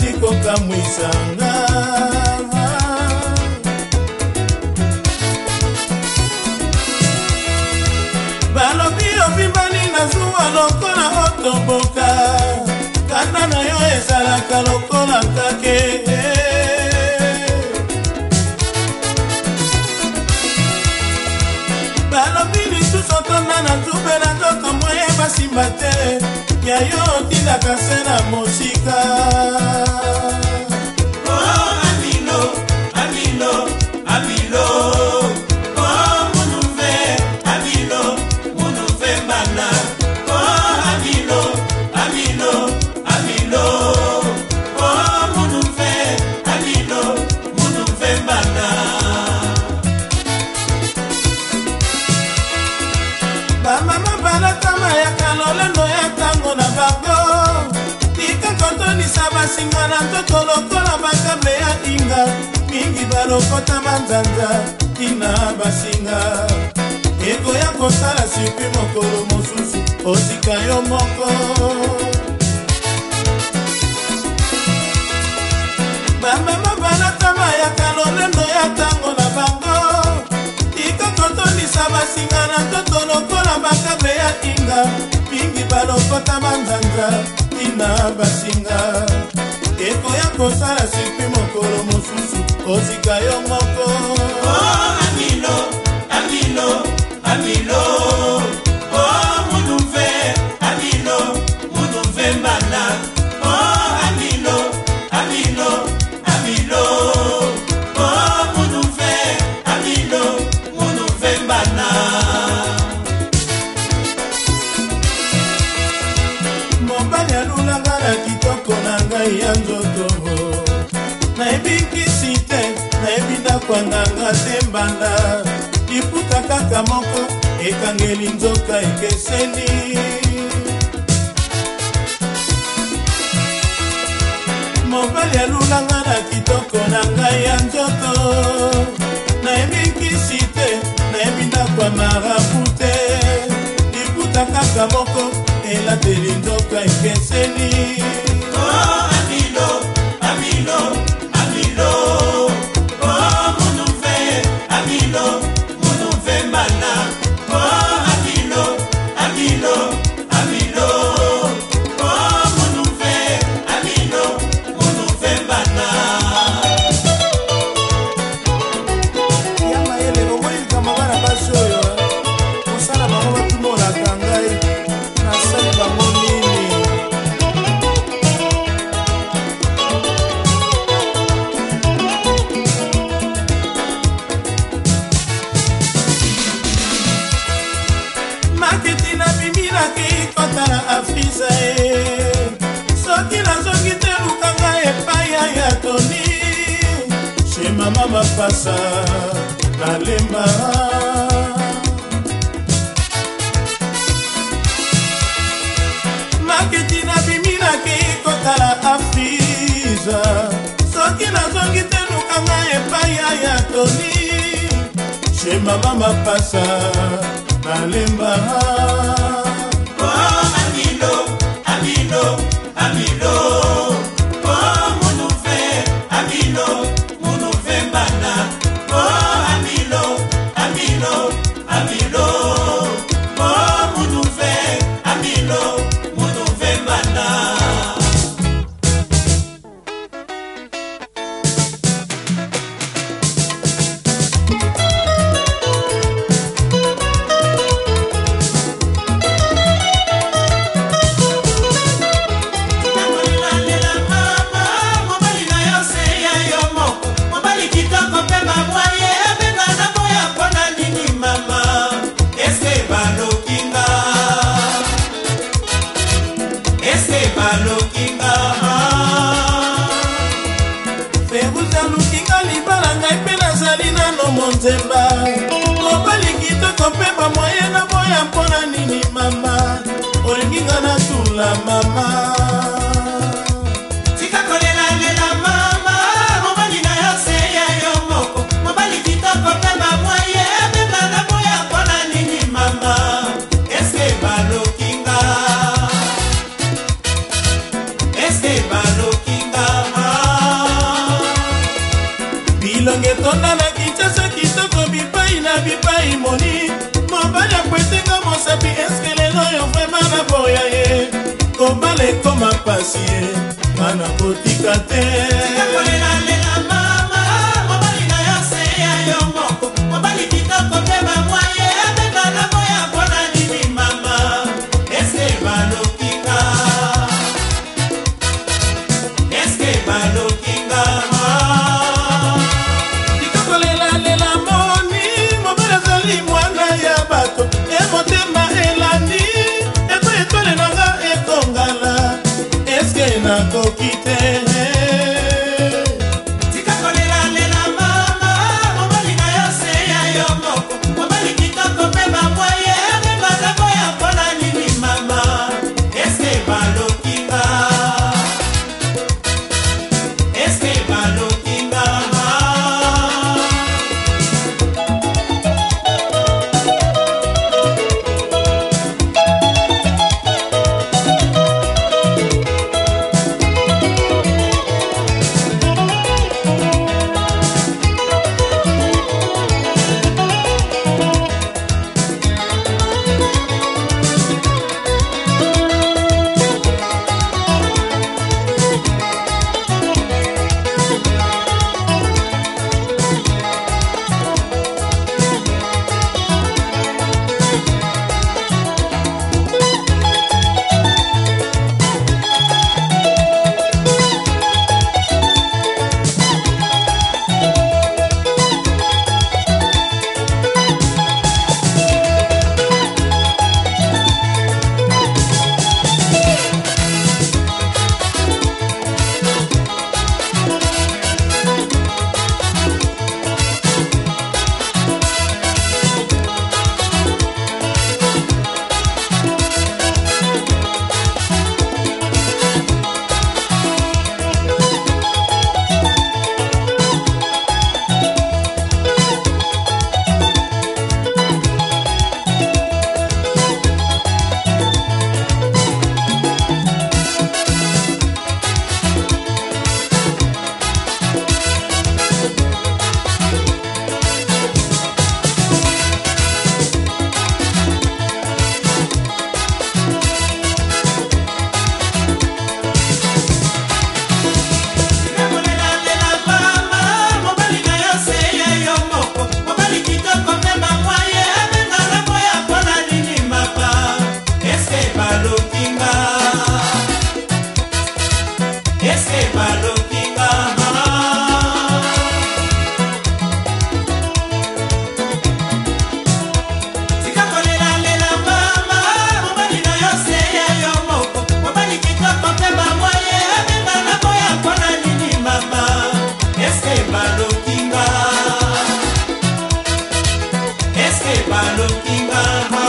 ezali kokamwisanga balobi obimbani na zuwa lokola otomboka kanda na yo ezalaka lokola kake balobi lisusu otonda na nzube na nzoto moye basimba te ya yo otindaka se na mosika balatama yaka lolendo ya ntango na bango tika kotonisa basinga na nzoto lokola bakable ya inga mingi balokota banzanza tina basinga ekoya kosala sipi mokolo mosusu osika yo moko basinga na nzoto lokola bakable ya inga mingi balokota banzanza tina basinga ekoya kosala sirkui mokolo mosusu osika yo moko oh, amilo amilo amilo kwanganga te mbanda liputa kaka moko ekangeli nzoka ekeseni mobali alulanga na kitoko na ngai ya nzoto nayebi nkisi te nayebi ndako ya marabu te liputa kaka moko elateli nzoka ekeseni kopembana oh. kotala afrisa ye soki nazongi te lukanga epai ya yatoni che mama mapasa nalemba maketi nabimi nakei kotala afrisa soki nazongi te lukanga epai ya yatoni che mama mapasa nalemba September. kobala ekoma pasi ye ngana kotika te looking behind.